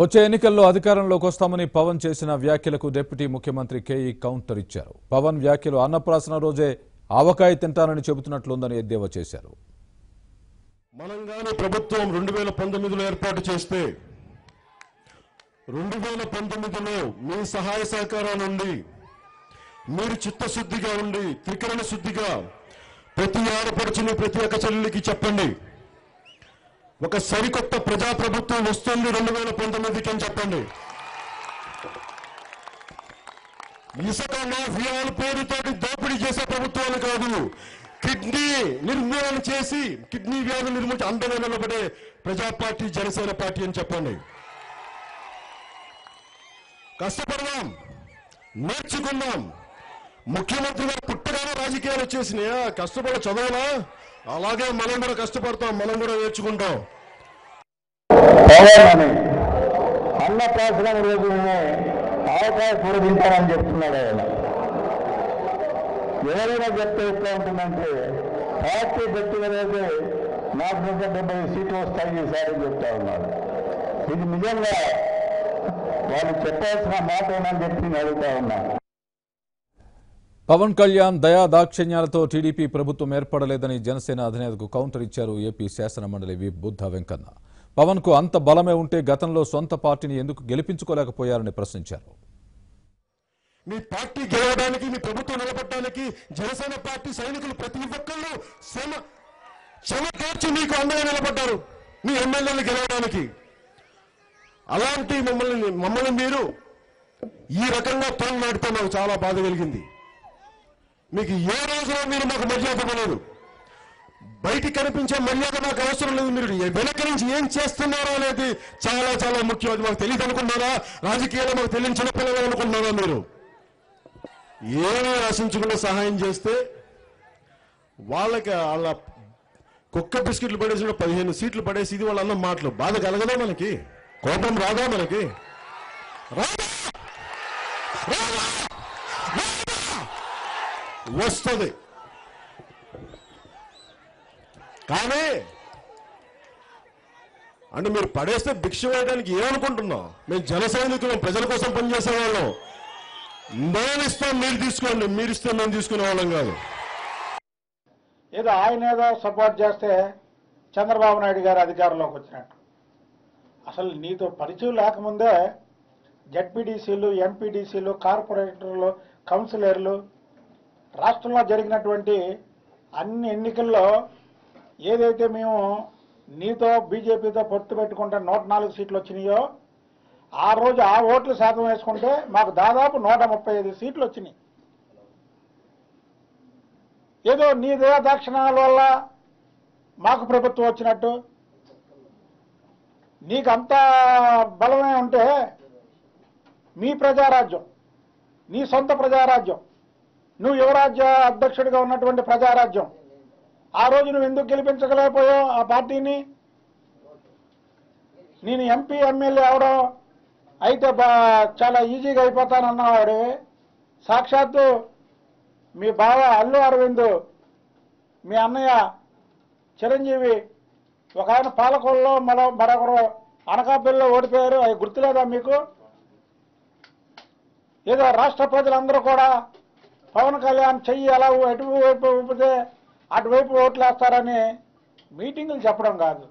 వచ్చే ఎన్నికల్లో అధికారంలోకి వస్తామని పవన్ చేసిన వ్యాఖ్యలకు డిప్యూటీ ముఖ్యమంత్రి కేఈ కౌంటర్ ఇచ్చారు. పవన్ వ్యాఖ్యలు అన్నప్రాసన రోజే ఆవకాయ తింటానని చెబుతున్నట్లుందని ఎద్దేవా చేశారు. మనం గాని ప్రభుత్వం రెండు వేల పంతొమ్మిదిలో ఏర్పాటు చేస్తే రెండు వేల పంతొమ్మిదిలో మీ సహాయ సహకారాలు ఉండి మీరు చిత్తశుద్ధిగా ఉండి త్రికరణ శుద్ధిగా ప్రతి ఆడపడుచుని ప్రతి ఒక్క చెల్లెలికి చెప్పండి. ఒక సరికొత్త ప్రజాప్రభుత్వం వస్తుంది రెండు వేల పంతొమ్మిదికి అని చెప్పండి. ఇసుక మాఫియాల పేరుతోటి దోపిడీ చేసే ప్రభుత్వాలు కాదు. కిడ్నీ నిర్మూలన చేసి కిడ్నీ వ్యాధి నిర్మూలించి అందరూ నిలబడే ప్రజా పార్టీ జనసేన పార్టీ అని చెప్పండి. కష్టపడదాం నేర్చుకుందాం. ముఖ్యమంత్రిగా పుట్టగానే రాజకీయాలు వచ్చేసినాయా? కష్టపడ చదవలా? అలాగే మనం కూడా కష్టపడతాం మనం కూడా నేర్చుకుంటాం. పవన్ అన్నప్రాసనం రోజునే ఆవకాయ కూర తింటానని చెప్తున్నాడు ఆయన. ఎవరైనా చెప్తే ఎట్లా ఉంటుందంటే పార్టీ పెట్టిన రోజే నాకు నూట డెబ్బై సీట్లు వస్తాయి ఈసారి చెప్తా ఉన్నాడు ఇది నిజంగా వాళ్ళు చెప్పాల్సిన మాట ఏమని చెప్పి అడుగుతా ఉన్నాను పవన్ కళ్యాణ్ దయా దాక్షిణ్యాలతో టీడీపీ ప్రభుత్వం ఏర్పడలేదని జనసేన అధినేతకు కౌంటర్ ఇచ్చారు ఏపీ శాసనమండలి వి బుద్ధ వెంకన్న. పవన్కు అంత బలమే ఉంటే గతంలో సొంత పార్టీని ఎందుకు గెలిపించుకోలేకపోయారని ప్రశ్నించారు. మీ పార్టీ గెలవడానికి మీ ప్రభుత్వం నిలబడడానికి జనసేన పార్టీ సైనికులు ప్రతి ఒక్కళ్ళు శ్రమ శ్రమ మీకు అండగా నిలబడ్డారు మీ ఎమ్మెల్యేలు గెలవడానికి. అలాంటి మమ్మల్ని మమ్మల్ని మీరు ఈ రకంగా పనులు నాటితే మాకు చాలా బాధ కలిగింది. మీకు ఏ రోజున మీరు మాకు మర్యాద ఇవ్వలేదు? బయటికి కనిపించే మర్యాద మాకు అవసరం లేదు మీరు. వెనక నుంచి ఏం చేస్తున్నారో అనేది చాలా చాలా ముఖ్యం. అది మాకు తెలియదు అనుకున్నారా రాజకీయాలు మాకు తెలియని చిన్నపిల్లలు అనుకున్నారా మీరు? ఏమీ ఆశించకుండా సహాయం చేస్తే వాళ్ళకి వాళ్ళ కుక్క బిస్కెట్లు పడేసిన పదిహేను సీట్లు పడేసి ఇది వాళ్ళ అన్న మాటలు. బాధ కలగదా మనకి? కోపం రాదా మనకి? రాదా? వస్తుంది. కానీ అంటే మీరు పడేస్తే భిక్ష వేయడానికి ఏమనుకుంటున్నాం మేము జన సైనికులం ప్రజల కోసం పనిచేసే వాళ్ళం నేను ఇస్తాం మీరు తీసుకోండి మీరు ఇస్తే మేము తీసుకునే వాళ్ళం కాదు. ఏదో ఆయన ఏదో సపోర్ట్ చేస్తే చంద్రబాబు నాయుడు గారు అధికారంలోకి వచ్చినట్టు. అసలు నీతో పరిచయం లేకముందే జడ్పీడీసీలు ఎంపీడీసీలు కార్పొరేటర్లు కౌన్సిలర్లు రాష్ట్రంలో జరిగినటువంటి అన్ని ఎన్నికల్లో ఏదైతే మేము నీతో బీజేపీతో పొత్తు పెట్టుకుంటే నూట నాలుగు సీట్లు వచ్చినాయో ఆ రోజు ఆ ఓట్లు శాతం వేసుకుంటే మాకు దాదాపు నూట ముప్పై ఐదు సీట్లు వచ్చినాయి. ఏదో నీ దక్షిణాల వల్ల మాకు ప్రభుత్వం వచ్చినట్టు. నీకు అంత బలమే ఉంటే మీ ప్రజారాజ్యం నీ సొంత ప్రజారాజ్యం నువ్వు యువరాజ్య అధ్యక్షుడిగా ఉన్నటువంటి ప్రజారాజ్యం. ఆ రోజు నువ్వు ఎందుకు గెలిపించగలేకపోయావు ఆ పార్టీని? నేను ఎంపీ ఎమ్మెల్యే అవడం అయితే బా చాలా ఈజీగా అయిపోతానన్నవాడు. సాక్షాత్తు మీ బావ అల్లు అరవింద్ మీ అన్నయ్య చిరంజీవి ఒక ఆయన పాలకొల్లో మరో మరొకరు అనకాపల్లిలో ఓడిపోయారు. అవి గుర్తులేదా మీకు? ఏదో రాష్ట్ర ప్రజలందరూ కూడా పవన్ కళ్యాణ్ చెయ్యి ఎలా ఎటువైపు ఊపితే అటువైపు ఓట్లు వేస్తారని మీటింగులు చెప్పడం కాదు